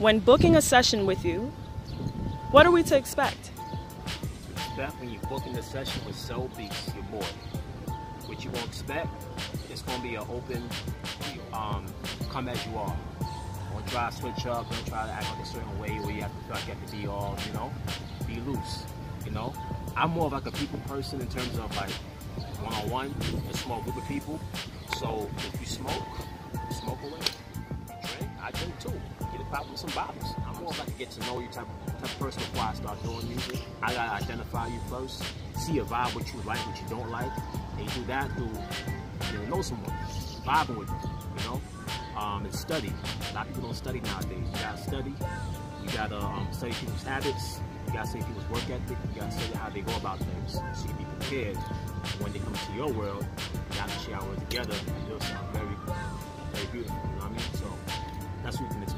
When booking a session with you, what are we to expect? Expect when you're booking a session with C.E.L.L Beatz, your boy. What you won't expect, it's gonna be an open, um, come as you are. Don't try to switch up, don't try to act like a certain way where you have to feel like you have to be all, you know, be loose, you know? I'm more of like a people person in terms of like one-on-one, a small group of people. So if you smoke pop with some bottles. I'm more of like a get to know you type, type of person before I start doing music. I gotta identify you first, see a vibe, what you like, what you don't like, and you do that through you know, know someone, vibing with them, you know? Um, and study. A lot of people don't study nowadays. You gotta study. You gotta um, study people's habits. You gotta study people's work ethic. You gotta study how they go about things. So you be prepared when they come to your world. You have to share our world together and build something very, very beautiful. You know what I mean? So that's what you can